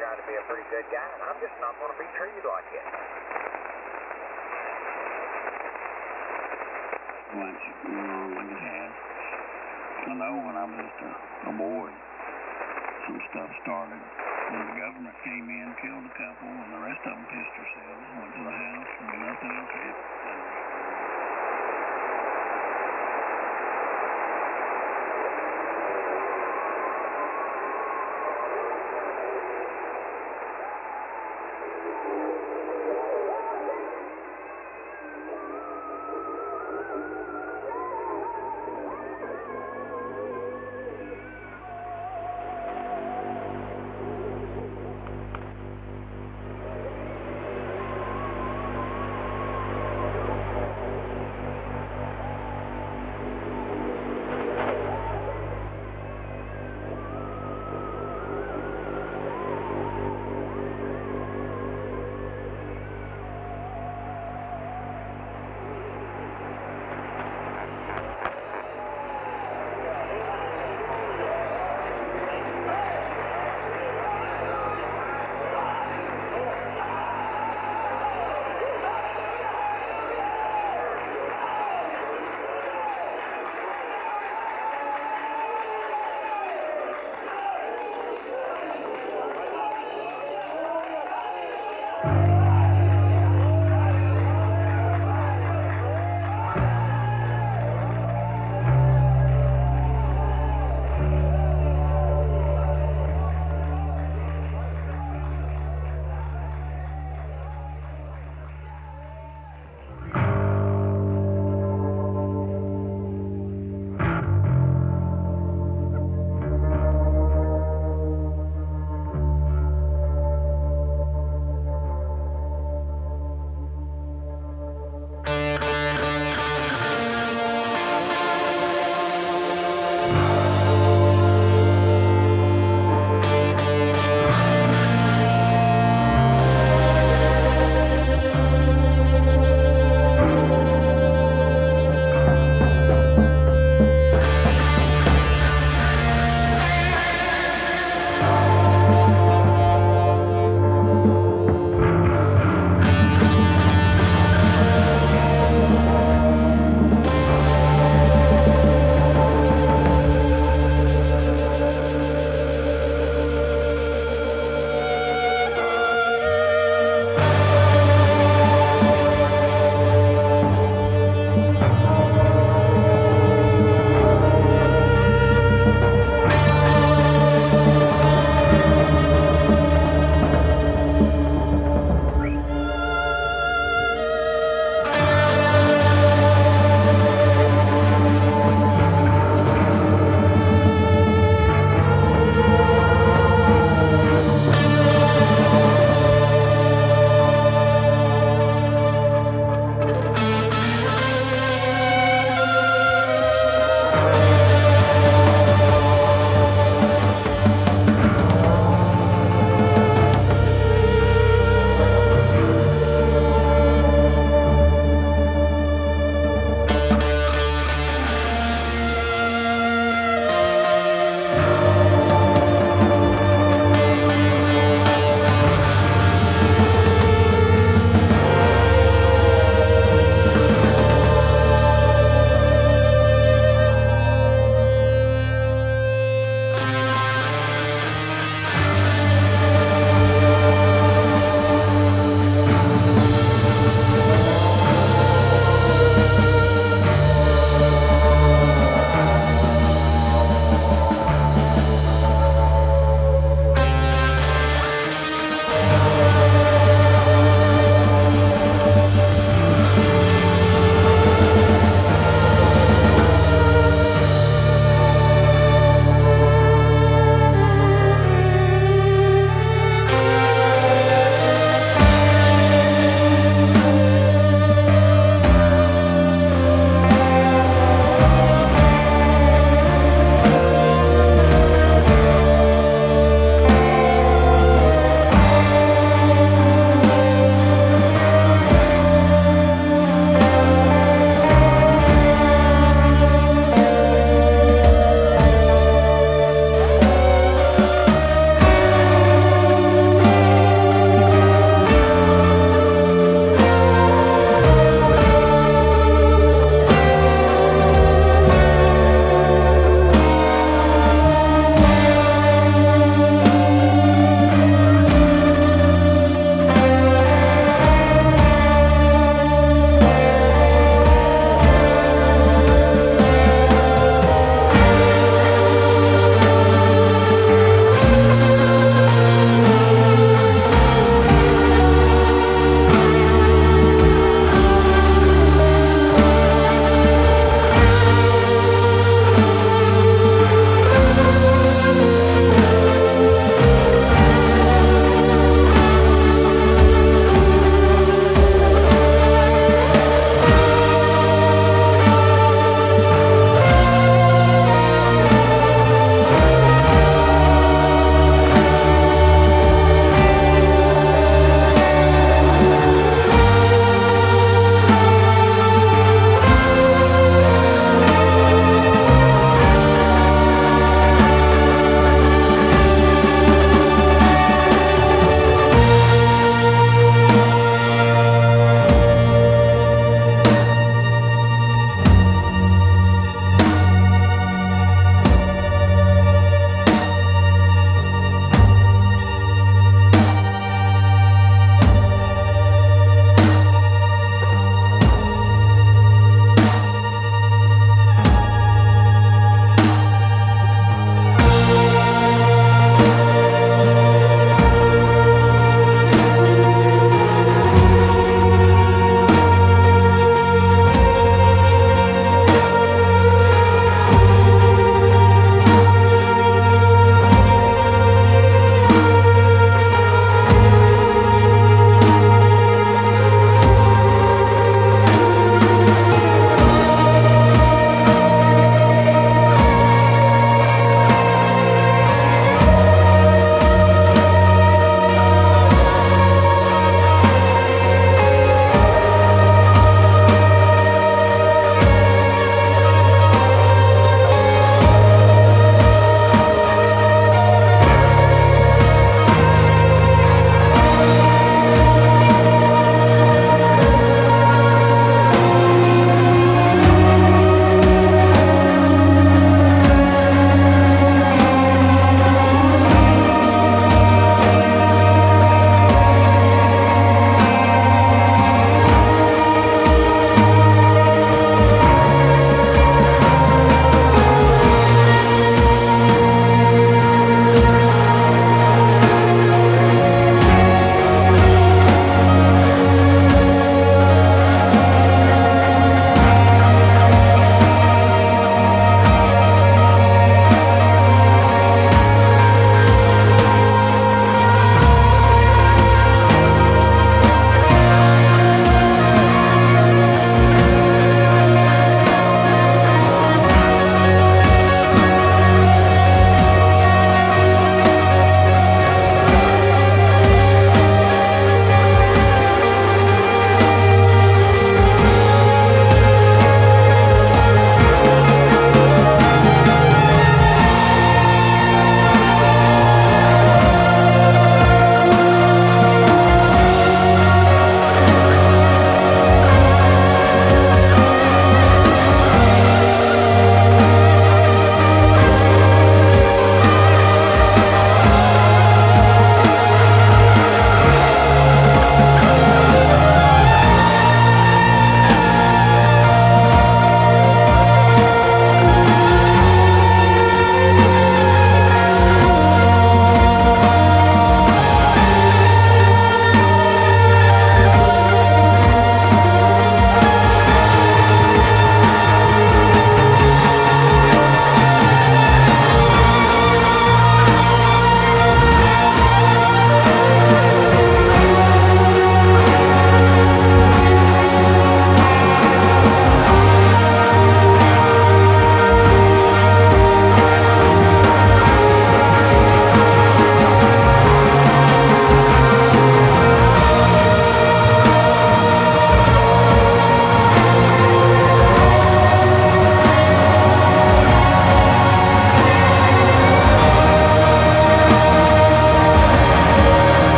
Trying to be a pretty good guy, and I'm just not going to be treated like it. Once, you know, like has. I know when I was just a, a boy, some stuff started. When the government came in, killed a couple, and the rest of them pissed themselves, went to the house, and nothing else happened.